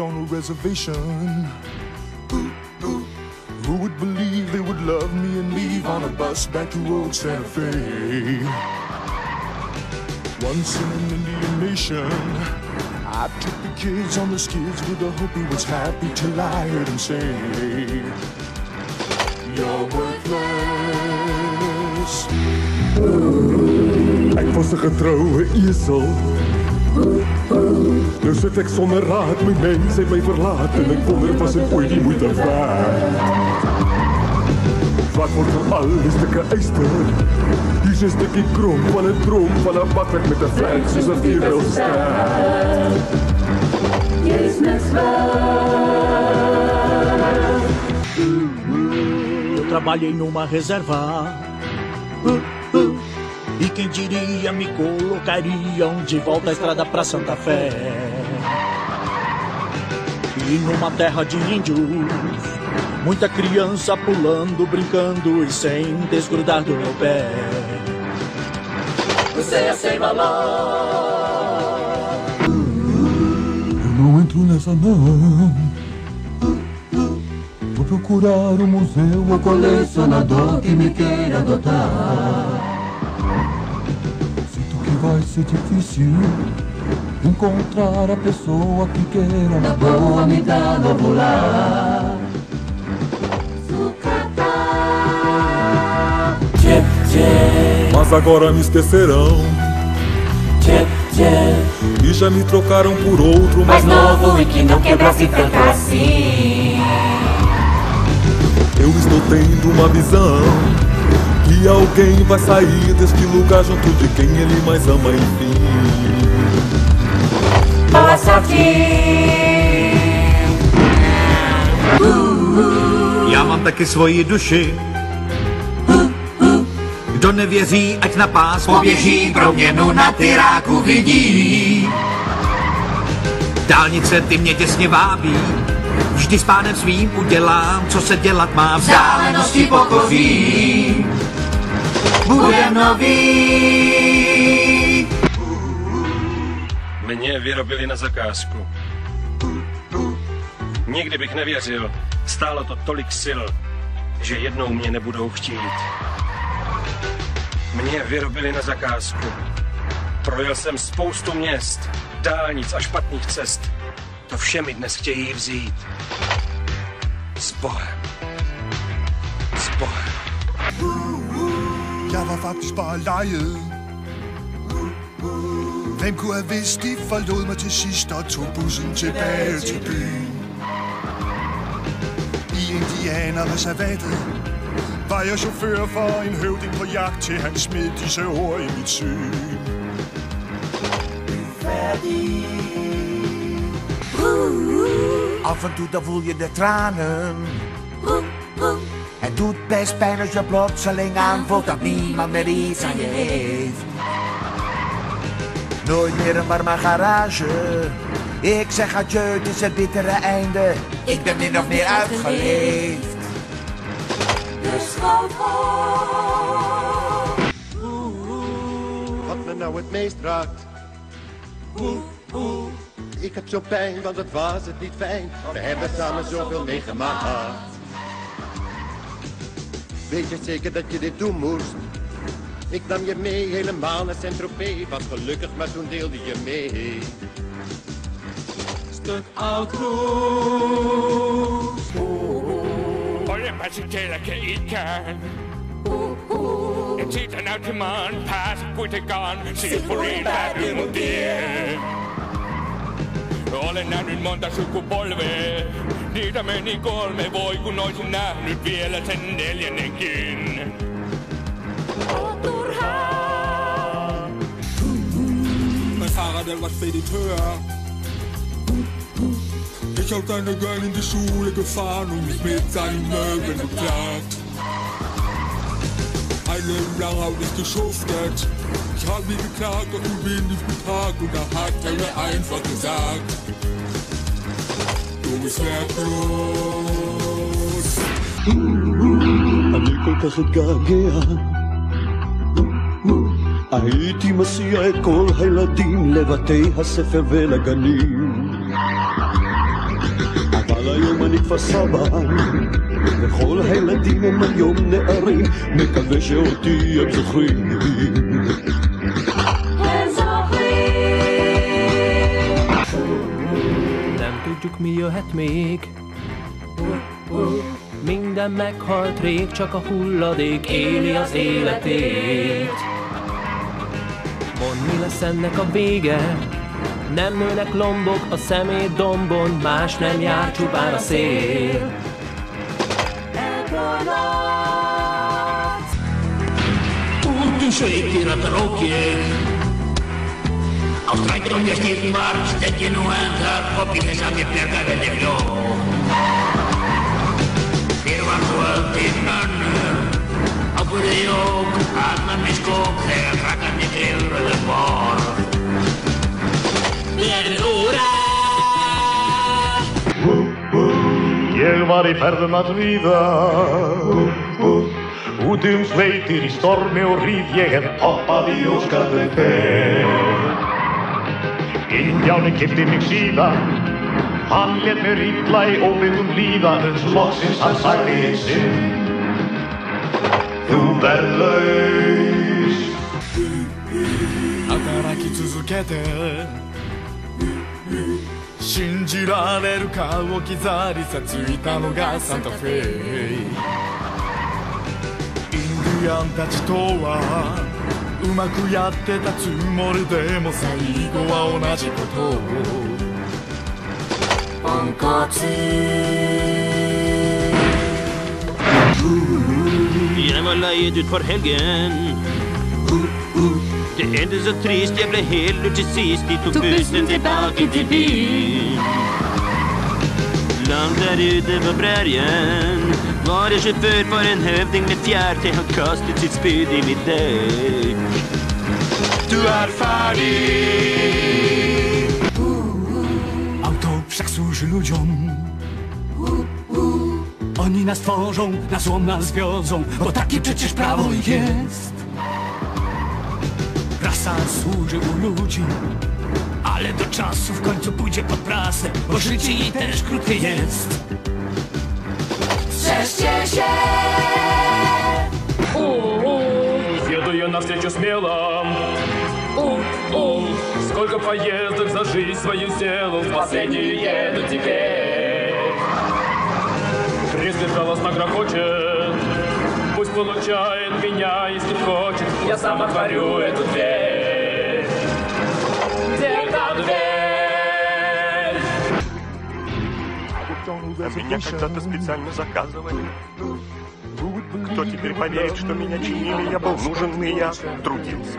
on a reservation. Who would believe they would love me and leave on a bus back to old Santa Fe? Once in an Indian nation, I took the kids on the skids with the hope he was happy till I heard him say, You're worthless. Ek was 'n getroue esel. Eu se tek som e rahat më i menjë se me i përlatë Në këpondër pasën pojni mujë të vajë Platform për allës é ka ejstër Ishës të ki krumë, falë e trumë, falë batrak me të flekë Susë të firë e osë skarë Jest me svar. Eu trabalhei numa reserva. E quem diria me colocariam de volta à estrada pra Santa Fé. E numa terra de índios, muita criança pulando, brincando e sem desgrudar do meu pé. Você é sem valor. Eu não entro nessa não. Vou procurar um museu ou colecionador que me queira adotar. Vai ser difícil encontrar a pessoa que queira na boa me dar novo lar. Tchê, tchê, Mas agora me esquecerão tchê, tchê. e já me trocaram por outro Mais novo e que não quebrasse tanto assim. Eu estou tendo uma visão que alguém vai sair deste lugar junto de quem ele mais ama, enfim. Boa sorte. Já mám taky svoji duši. Kdo nevěří, ať na pás poběží, proměnu na tyráku vidí. Dálnice ty mě těsně vábí, vždy s pánem svým udělám, co se dělat má, vzdálenosti pokoří. Bude nový. Mě vyrobili na zakázku. Nikdy bych nevěřil, stálo to tolik sil, že jednou mě nebudou chtít. Mě vyrobili na zakázku. Projel jsem spoustu měst, dálnic a špatných cest. To vše mi dnes chtějí vzít. S Bohem. S Bohem. Jeg var faktisk bare lejet. Hvem kunne have vidst, de forlod mig til sidst og tog bussen tilbage til byen. I Indianerreservatet var jeg chauffør for en høvding på jagt til han smed disse ord i mit syn. Af en toe dan voel je de tranen. Het doet best pijn als je plotseling aanvoelt dat niemand meer iets aan je heeft. Nooit meer een warme garage. Ik zeg adieu, het is het bittere einde. Ik ben min of meer uitgeleefd. De schoonhoofd. Wat me nou het meest raakt. Ik heb zo pijn, want het was het niet fijn. We hebben samen zoveel meegemaakt. Weet je zeker dat je dit doen moest? Ik nam je mee helemaal naar Saint-Tropez. Was gelukkig, maar toen deelde je mee. Stuk oud roes. Oh, je maar ze je ik kan. Het ziet er nou te man, pas goed ik aan. Zie voor een paar uur moet rollen naar hun mond, daar zoek op bolwe. Niitä meni kolme, voi kun olisin nähnyt vielä sen neljännenkin. Mein Fahrer, der war Spediteur. Ich hab deine Girl in die Schule gefahren und mich mit seinen Möbeln beklagt. Ein Leben lang hab ich geschuftet. Ich hab nie geklagt, doch du bin nicht betagt. Und da hat er mir einfach gesagt, אני כל כך אתגעגע. הייתי מסיע את כל הילדים לבתי הספר ולגנים. אבל היום אני כפר סבא, וכל הילדים הם היום נערים, מקווה שאותי הם זוכרים. Mi jöhet még Minden meghalt rég, csak a hulladék éli az életét Mondd, mi lesz ennek a vége? Nem nőnek lombok a szemét dombon, más nem jár csupán a szél. Útűsöjtél a trókjék Als trekker je Á strækjum ég stífn var, stekki nú en þar og bíðis að ég berga veldi hljó. Þér var svo öllinn önnur, ábúrið í ók, allar með skók, þegar krakkandi grifröðu borð. Verður úra! Ég var í ferðum að ríða, út um sveitir í stormi og ríð, ég hef poppað í óskarðu þegar. Indjáni kipti mig síðan Hann let mér illa í óbyggum líða Uns loksins hann sagði ég sinn Þú verð laus 働き続けて信じられるかを刻りさついたのがサンタフェイインディアンたちとはうまくやってたつもりでも最後は同じことをポンコツ Jag var lejd ut för helgen Det hände så trist, jag blev hel och till sist De tog bussen tillbaka till byn Långt där ute på prärien var jag chaufför för en hövding med fjärde Han kastade sitt spyd i mitt däck? Du är färdig. Auto ludziom Oni nas tworzą, na złom nas wiozą Bo takie przecież prawo jest Prasa służy u ludzi Ale do czasu w końcu pójdzie pod prasę Bo życie jej też krótkie jest Еду я навстречу смело. У-у. Сколько поездок за жизнь свою сделал В последнюю еду теперь. Кризис голосно грохочет Пусть получает меня, если хочет. Я сам отворю эту дверь. Дверь там дверь А меня когда-то специально заказывали. Кто теперь поверит, что меня чинили? Я был нужен, и я трудился.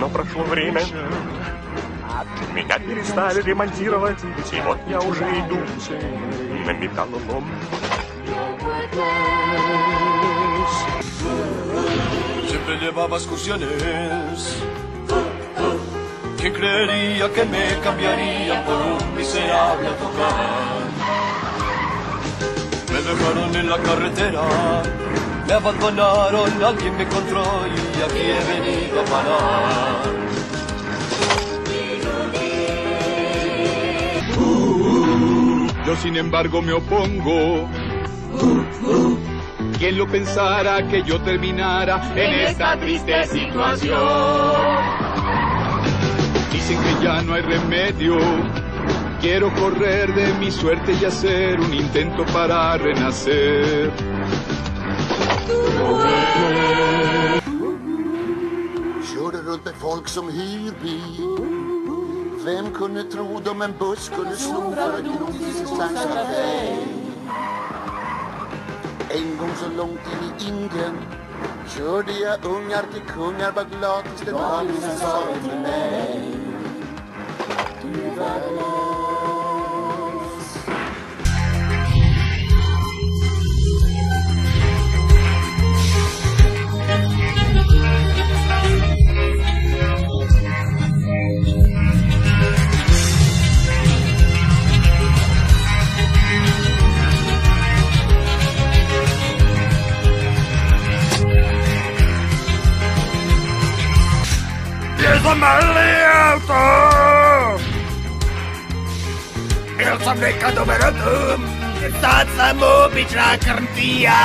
Но прошло время. Меня перестали ремонтировать. И вот я уже иду на металлолом. Siempre llevaba excursiones. ¿Quién creería que me cambiaría por un miserable tocar? Me dejaron en la carretera, me abandonaron, alguien me encontró y aquí he venido a parar. Yo sin embargo me opongo. ¿Quién lo pensara que yo terminara en esta triste situación? Dicen que ya no hay remedio. Quiero correr de mi suerte y hacer un intento para renacer. Körde runt med folk som hyr bil Vem kunde tro dem en buss kunde sno för ett gratis Santa Fe En gång så långt in i Indien Körde jag ungar till kungar Var glad tills den dansen sa till mig maleato Jel sam nekad u verodu Sad sam obična krntija